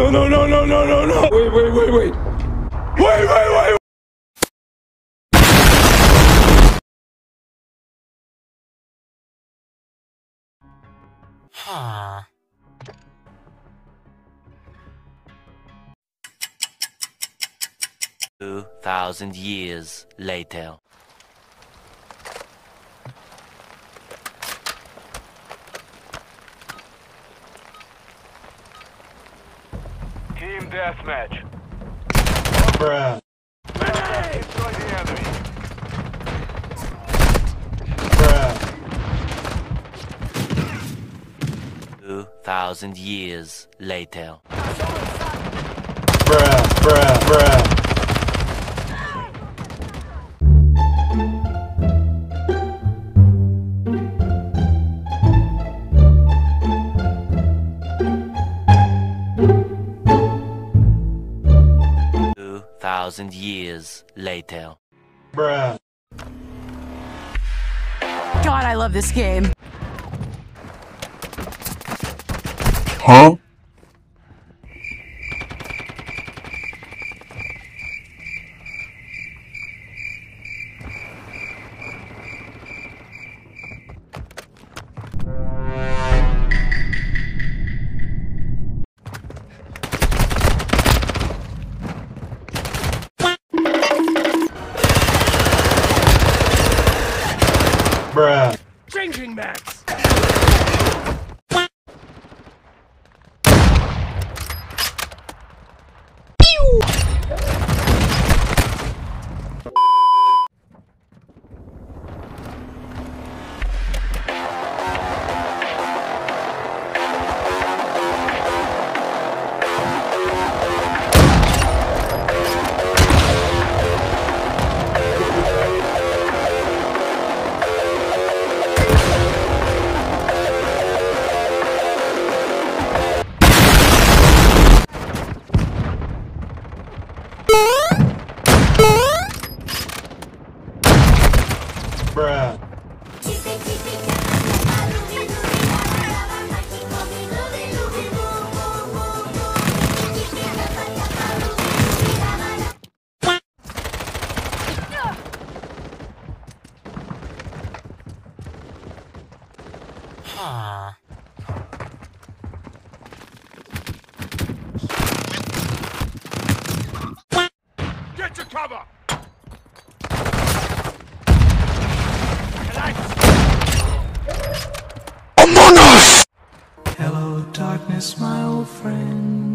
No, no, no, no, no, no, no. Wait, wait, wait, wait. Wait, wait, wait. Huh. Two thousand years later. Team deathmatch. Bruh. Destroy the enemy. Bruh. Two thousand years later. Bruh. Bruh. Bruh. Two thousand years later. Bruh. God, I love this game. Huh? Bruh. Changing max. Bruh. Get your cover. among us! Hello, darkness, my old friend.